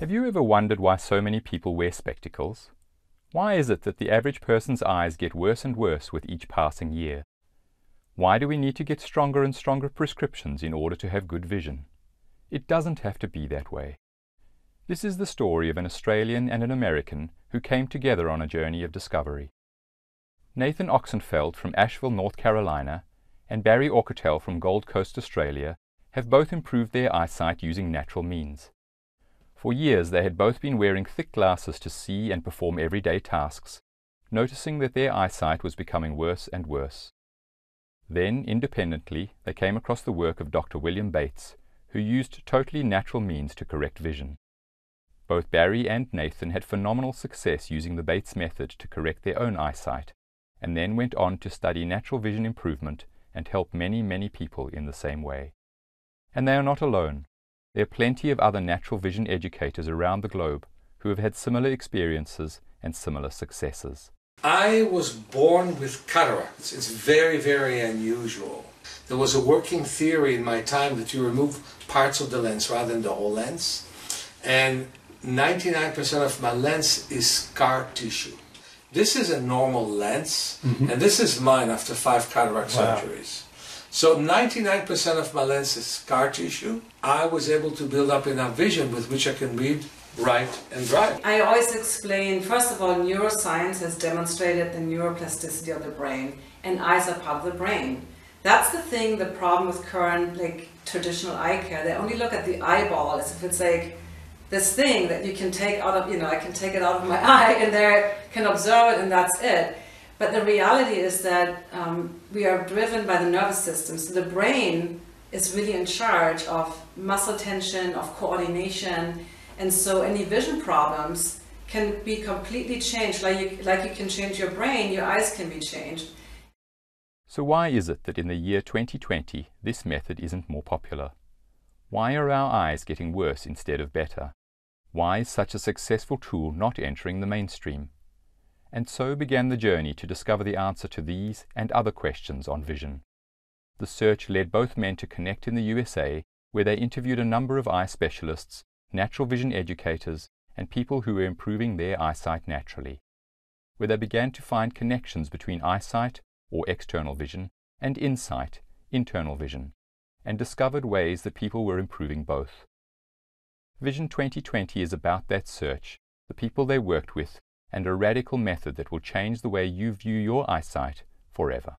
Have you ever wondered why so many people wear spectacles? Why is it that the average person's eyes get worse and worse with each passing year? Why do we need to get stronger and stronger prescriptions in order to have good vision? It doesn't have to be that way. This is the story of an Australian and an American who came together on a journey of discovery. Nathan Oxenfeld from Asheville, North Carolina, and Barry Auchettl from Gold Coast, Australia, have both improved their eyesight using natural means. For years they had both been wearing thick glasses to see and perform everyday tasks, noticing that their eyesight was becoming worse and worse. Then, independently, they came across the work of Dr. William Bates, who used totally natural means to correct vision. Both Barry and Nathan had phenomenal success using the Bates method to correct their own eyesight, and then went on to study natural vision improvement and help many, many people in the same way. And they are not alone. There are plenty of other natural vision educators around the globe who have had similar experiences and similar successes. I was born with cataracts. It's very, very unusual. There was a working theory in my time that you remove parts of the lens rather than the whole lens. And 99% of my lens is scar tissue. This is a normal lens, mm-hmm. and this is mine after five cataract wow. surgeries. So 99% of my lens is scar tissue. I was able to build up enough vision with which I can read, write, and drive. I always explain, first of all, neuroscience has demonstrated the neuroplasticity of the brain, and eyes are part of the brain. That's the thing, the problem with current like traditional eye care. They only look at the eyeball as if it's like this thing that you can take out of, you know, I can take it out of my eye and there can observe it and that's it. But the reality is that um, we are driven by the nervous system. So the brain is really in charge of muscle tension, of coordination. And so any vision problems can be completely changed. Like you, like you can change your brain, your eyes can be changed. So why is it that in the year 2020 this method isn't more popular? Why are our eyes getting worse instead of better? Why is such a successful tool not entering the mainstream? And so began the journey to discover the answer to these and other questions on vision. The search led both men to connect in the USA, where they interviewed a number of eye specialists, natural vision educators, and people who were improving their eyesight naturally, where they began to find connections between eyesight, or external vision, and insight, internal vision, and discovered ways that people were improving both. Vision 2020 is about that search, the people they worked with, and a radical method that will change the way you view your eyesight forever.